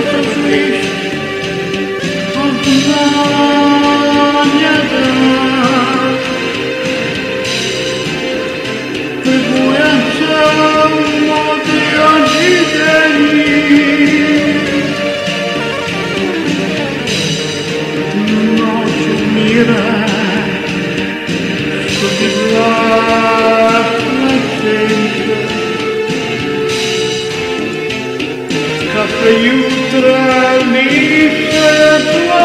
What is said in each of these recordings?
outro Kafe jutra mi światła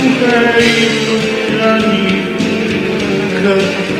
Słuchaj, kochani, kochani.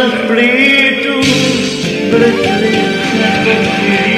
na rozpletu bratletne papierise